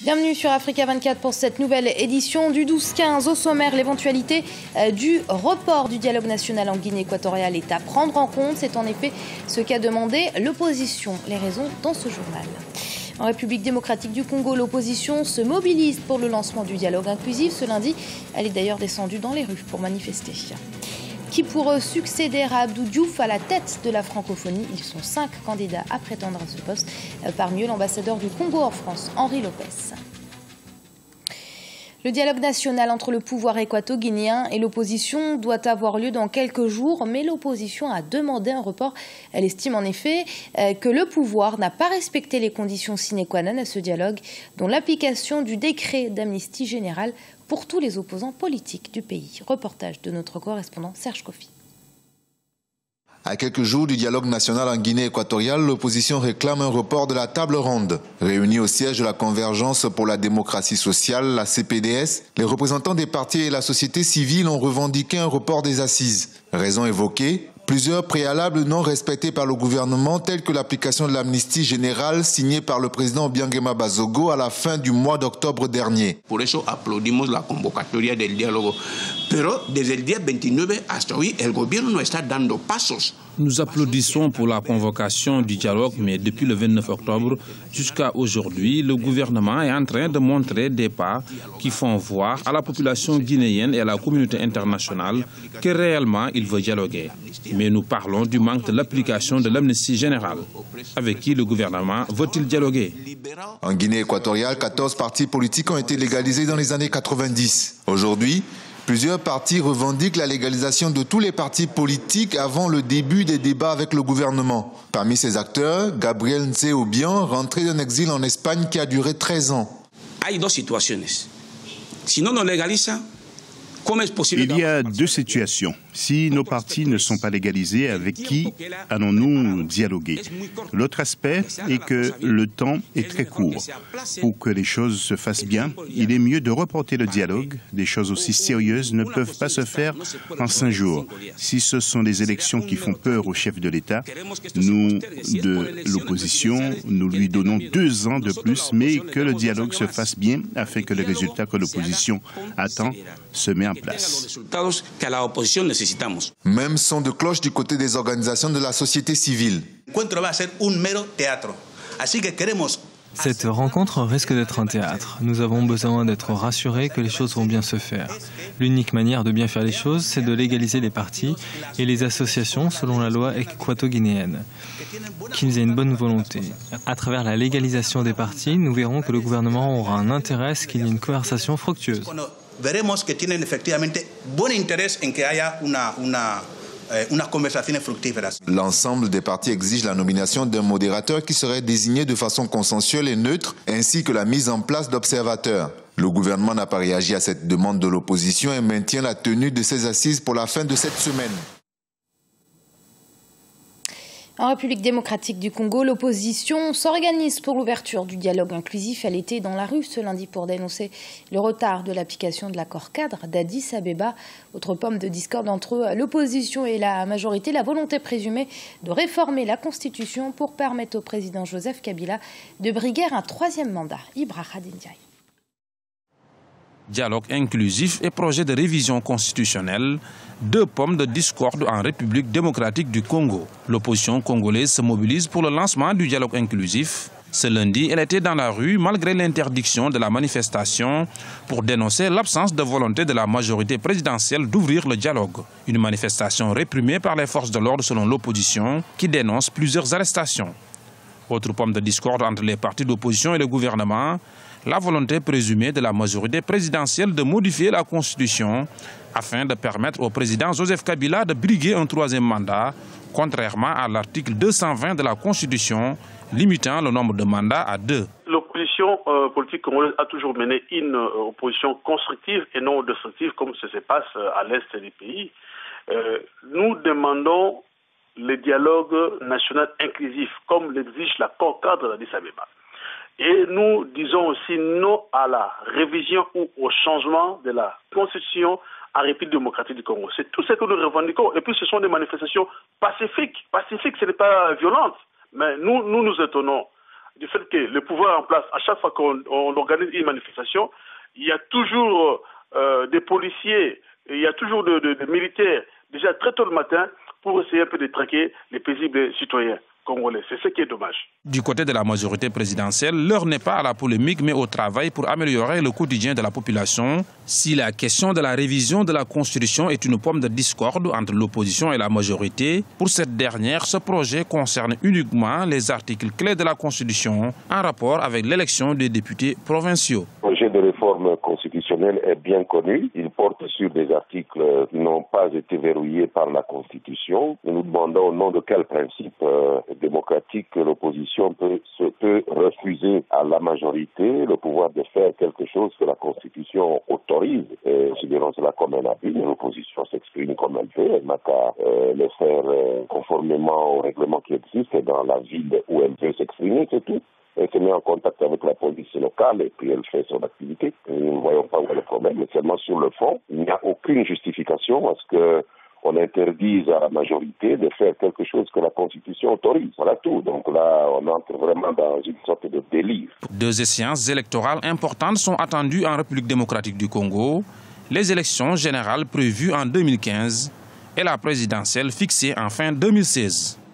Bienvenue sur Africa 24 pour cette nouvelle édition du 12-15. Au sommaire, l'éventualité euh, du report du dialogue national en Guinée équatoriale est à prendre en compte. C'est en effet ce qu'a demandé l'opposition. Les raisons dans ce journal. En République démocratique du Congo, l'opposition se mobilise pour le lancement du dialogue inclusif. Ce lundi, elle est d'ailleurs descendue dans les rues pour manifester qui pour succéder à Abdou Diouf à la tête de la francophonie. Ils sont cinq candidats à prétendre à ce poste, euh, parmi eux l'ambassadeur du Congo en France, Henri Lopez. Le dialogue national entre le pouvoir équato-guinéen et l'opposition doit avoir lieu dans quelques jours, mais l'opposition a demandé un report. Elle estime en effet euh, que le pouvoir n'a pas respecté les conditions sine qua non à ce dialogue, dont l'application du décret d'amnistie générale pour tous les opposants politiques du pays. Reportage de notre correspondant Serge Kofi. À quelques jours du dialogue national en Guinée équatoriale, l'opposition réclame un report de la table ronde. Réunis au siège de la Convergence pour la démocratie sociale, la CPDS, les représentants des partis et la société civile ont revendiqué un report des assises. Raison évoquée, Plusieurs préalables non respectés par le gouvernement, tels que l'application de l'amnistie générale signée par le président Obiangema Bazogo à la fin du mois d'octobre dernier. Por eso aplaudimos la convocatoria del diálogo. Pero desde el día 29 hasta hoy el gobierno no está dando pasos nous applaudissons pour la convocation du dialogue, mais depuis le 29 octobre jusqu'à aujourd'hui, le gouvernement est en train de montrer des pas qui font voir à la population guinéenne et à la communauté internationale que réellement il veut dialoguer. Mais nous parlons du manque de l'application de l'amnistie générale. Avec qui le gouvernement veut-il dialoguer? En Guinée équatoriale, 14 partis politiques ont été légalisés dans les années 90. Aujourd'hui, Plusieurs partis revendiquent la légalisation de tous les partis politiques avant le début des débats avec le gouvernement. Parmi ces acteurs, Gabriel Nzeobian, rentré d'un exil en Espagne qui a duré 13 ans. Hay dos situaciones. Si no nos legaliza, il y a deux situations. Si nos partis ne sont pas légalisés, avec qui allons-nous dialoguer L'autre aspect est que le temps est très court. Pour que les choses se fassent bien, il est mieux de reporter le dialogue. Des choses aussi sérieuses ne peuvent pas se faire en cinq jours. Si ce sont les élections qui font peur au chef de l'État, nous, de l'opposition, nous lui donnons deux ans de plus, mais que le dialogue se fasse bien afin que les résultats que l'opposition attend se mettent en place. Même son de cloche du côté des organisations de la société civile. Cette rencontre risque d'être un théâtre. Nous avons besoin d'être rassurés que les choses vont bien se faire. L'unique manière de bien faire les choses, c'est de légaliser les partis et les associations selon la loi équato-guinéenne. Qu'ils aient une bonne volonté. À travers la légalisation des partis, nous verrons que le gouvernement aura un intérêt à ce qu'il y ait une conversation fructueuse veremos L'ensemble des partis exige la nomination d'un modérateur qui serait désigné de façon consensuelle et neutre, ainsi que la mise en place d'observateurs. Le gouvernement n'a pas réagi à cette demande de l'opposition et maintient la tenue de ses assises pour la fin de cette semaine. En République démocratique du Congo, l'opposition s'organise pour l'ouverture du dialogue inclusif. Elle était dans la rue ce lundi pour dénoncer le retard de l'application de l'accord cadre d'Addis Abeba. Autre pomme de discorde entre l'opposition et la majorité, la volonté présumée de réformer la Constitution pour permettre au président Joseph Kabila de briguer un troisième mandat. Ibrahim Ndiaye dialogue inclusif et projet de révision constitutionnelle, deux pommes de discorde en République démocratique du Congo. L'opposition congolaise se mobilise pour le lancement du dialogue inclusif. Ce lundi, elle était dans la rue malgré l'interdiction de la manifestation pour dénoncer l'absence de volonté de la majorité présidentielle d'ouvrir le dialogue. Une manifestation réprimée par les forces de l'ordre selon l'opposition qui dénonce plusieurs arrestations. Autre pomme de discorde entre les partis d'opposition et le gouvernement, la volonté présumée de la majorité présidentielle de modifier la Constitution afin de permettre au président Joseph Kabila de briguer un troisième mandat, contrairement à l'article 220 de la Constitution limitant le nombre de mandats à deux. L'opposition euh, politique congolaise a toujours mené une euh, opposition constructive et non destructive comme ce se passe euh, à l'est du pays. nous demandons le dialogue national inclusif comme l'exige l'accord cadre d'Addis Abeba. Et nous disons aussi non à la révision ou au changement de la constitution en République démocratique du Congo. C'est tout ce que nous revendiquons. Et puis ce sont des manifestations pacifiques. Pacifiques, ce n'est pas violente. Mais nous, nous nous étonnons du fait que le pouvoir en place, à chaque fois qu'on organise une manifestation, il y a toujours euh, des policiers, il y a toujours des militaires, déjà très tôt le matin, pour essayer un peu de traquer les paisibles citoyens. Du côté de la majorité présidentielle, l'heure n'est pas à la polémique, mais au travail pour améliorer le quotidien de la population. Si la question de la révision de la Constitution est une pomme de discorde entre l'opposition et la majorité, pour cette dernière, ce projet concerne uniquement les articles clés de la Constitution en rapport avec l'élection des députés provinciaux. De réforme constitutionnelle est bien connu. Il porte sur des articles qui n'ont pas été verrouillés par la Constitution. Nous nous demandons au nom de quel principe euh, démocratique que l'opposition peut, se, peut refuser à la majorité le pouvoir de faire quelque chose que la Constitution autorise. Et considérons cela comme un abus. L'opposition s'exprime comme elle veut. Elle n'a qu'à euh, le faire euh, conformément au règlement qui existe dans la ville où elle veut s'exprimer, c'est tout elle se met en contact avec la police locale et puis elle fait son activité. nous ne voyons pas où est le problème. Mais seulement sur le fond, il n'y a aucune justification à ce que on interdise à la majorité de faire quelque chose que la Constitution autorise. Voilà tout. Donc là, on entre vraiment dans une sorte de délire. Deux échéances électorales importantes sont attendues en République démocratique du Congo. Les élections générales prévues en 2015 et la présidentielle fixée en fin 2016.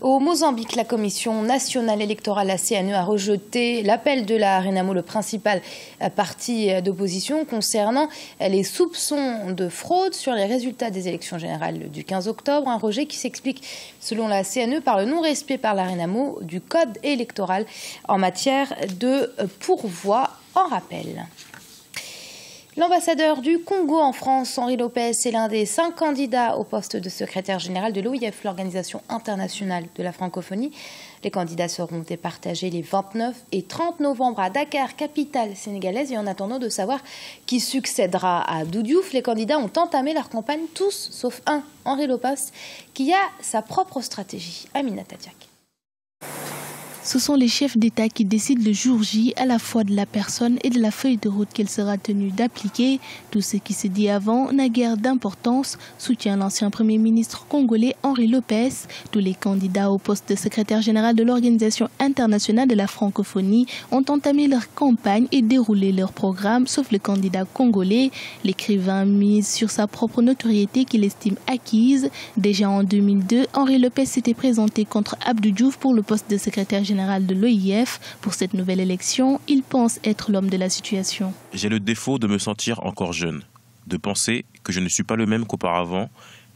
Au Mozambique, la Commission nationale électorale, la CNE, a rejeté l'appel de la Renamo, le principal euh, parti euh, d'opposition, concernant euh, les soupçons de fraude sur les résultats des élections générales du 15 octobre. Un rejet qui s'explique, selon la CNE, par le non-respect par la Renamo du code électoral en matière de pourvoi en rappel. L'ambassadeur du Congo en France, Henri Lopez, est l'un des cinq candidats au poste de secrétaire général de l'OIF, l'Organisation internationale de la francophonie. Les candidats seront départagés les 29 et 30 novembre à Dakar, capitale sénégalaise. Et en attendant de savoir qui succédera à Doudiouf, les candidats ont entamé leur campagne tous, sauf un, Henri Lopez, qui a sa propre stratégie. Amina Tadiak. Ce sont les chefs d'État qui décident le jour J à la fois de la personne et de la feuille de route qu'elle sera tenue d'appliquer. Tout ce qui se dit avant n'a guère d'importance, soutient l'ancien Premier ministre congolais Henri Lopez. Tous les candidats au poste de secrétaire général de l'Organisation internationale de la francophonie ont entamé leur campagne et déroulé leur programme, sauf le candidat congolais. L'écrivain mise sur sa propre notoriété qu'il estime acquise. Déjà en 2002, Henri Lopez s'était présenté contre Abdou Diouf pour le poste de secrétaire général de l'OIF. Pour cette nouvelle élection, il pense être l'homme de la situation. J'ai le défaut de me sentir encore jeune, de penser que je ne suis pas le même qu'auparavant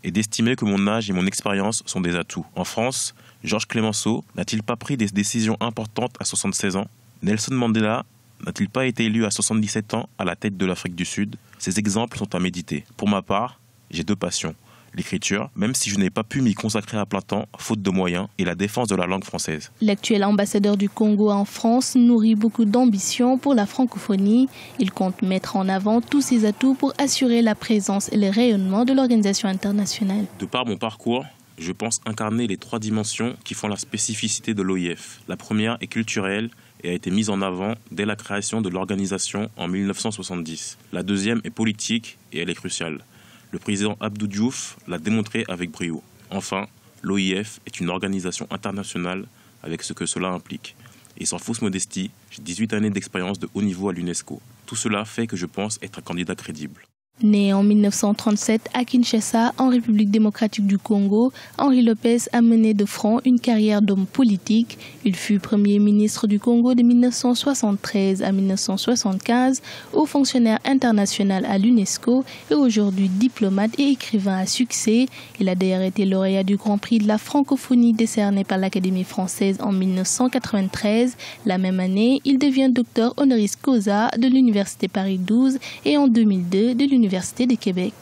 et d'estimer que mon âge et mon expérience sont des atouts. En France, Georges Clémenceau n'a-t-il pas pris des décisions importantes à 76 ans? Nelson Mandela n'a-t-il pas été élu à 77 ans à la tête de l'Afrique du Sud? Ces exemples sont à méditer. Pour ma part, j'ai deux passions l'écriture, même si je n'ai pas pu m'y consacrer à plein temps, faute de moyens, et la défense de la langue française. L'actuel ambassadeur du Congo en France nourrit beaucoup d'ambition pour la francophonie. Il compte mettre en avant tous ses atouts pour assurer la présence et le rayonnement de l'organisation internationale. De par mon parcours, je pense incarner les trois dimensions qui font la spécificité de l'OIF. La première est culturelle et a été mise en avant dès la création de l'organisation en 1970. La deuxième est politique et elle est cruciale. Le président Abdou Diouf l'a démontré avec brio. Enfin, l'OIF est une organisation internationale avec ce que cela implique. Et sans fausse modestie, j'ai 18 années d'expérience de haut niveau à l'UNESCO. Tout cela fait que je pense être un candidat crédible. Né en 1937 à Kinshasa, en République démocratique du Congo, Henri Lopez a mené de front une carrière d'homme politique. Il fut Premier ministre du Congo de 1973 à 1975, haut fonctionnaire international à l'UNESCO et aujourd'hui diplomate et écrivain à succès. Il a d'ailleurs été lauréat du Grand Prix de la francophonie décerné par l'Académie française en 1993. La même année, il devient docteur honoris causa de l'Université Paris 12 et en 2002 de l'Université Université de Québec.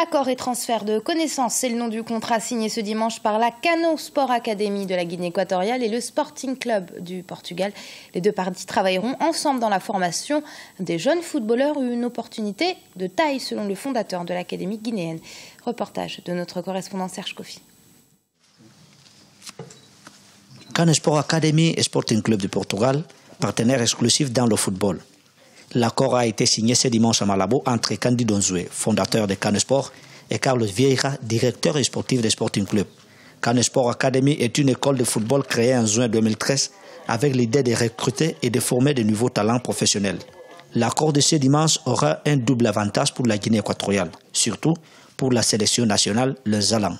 Accord et transfert de connaissances, c'est le nom du contrat signé ce dimanche par la Cano Sport Academy de la Guinée équatoriale et le Sporting Club du Portugal. Les deux parties travailleront ensemble dans la formation des jeunes footballeurs, une opportunité de taille selon le fondateur de l'Académie guinéenne. Reportage de notre correspondant Serge Kofi. Cano Sport Academy et Sporting Club du Portugal, partenaires exclusifs dans le football. L'accord a été signé ce dimanche à Malabo entre Candy Donzoué, fondateur de Canesport, et Carlos Vieira, directeur sportif du Sporting Club. Cannes Sport Academy est une école de football créée en juin 2013 avec l'idée de recruter et de former de nouveaux talents professionnels. L'accord de ce dimanche aura un double avantage pour la Guinée équatoriale, surtout pour la sélection nationale, le Zalan.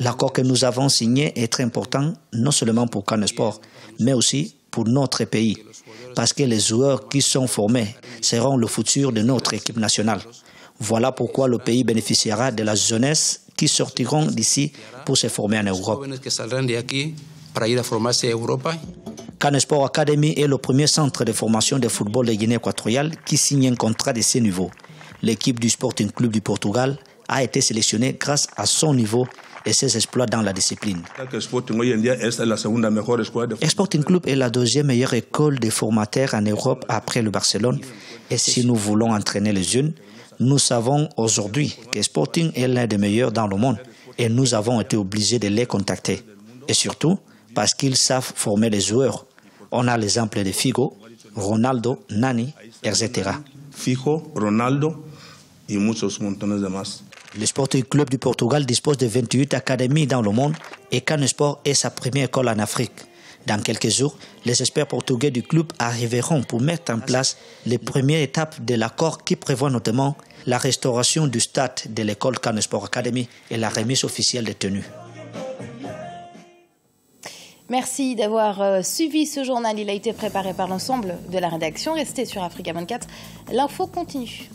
L'accord que nous avons signé est très important, non seulement pour Cannes Sport, mais aussi pour notre pays, parce que les joueurs qui sont formés seront le futur de notre équipe nationale. Voilà pourquoi le pays bénéficiera de la jeunesse qui sortiront d'ici pour se former en Europe. Cannes Sport Academy est le premier centre de formation de football de Guinée équatoriale qui signe un contrat de ce niveau. L'équipe du Sporting Club du Portugal a été sélectionnée grâce à son niveau et ses exploits dans la discipline. Sporting Club est la deuxième meilleure école de formateurs en Europe après le Barcelone. Et si nous voulons entraîner les jeunes, nous savons aujourd'hui que Sporting est l'un des meilleurs dans le monde et nous avons été obligés de les contacter. Et surtout parce qu'ils savent former les joueurs. On a l'exemple de Figo, Ronaldo, Nani, etc. Figo, Ronaldo et muchos montones de más. Le Sporting Club du Portugal dispose de 28 académies dans le monde et Cannes Sport est sa première école en Afrique. Dans quelques jours, les experts portugais du club arriveront pour mettre en place les premières étapes de l'accord qui prévoit notamment la restauration du stade de l'école Cannes Sport Academy et la remise officielle des tenues. Merci d'avoir euh, suivi ce journal. Il a été préparé par l'ensemble de la rédaction. Restez sur Africa 24. L'info continue.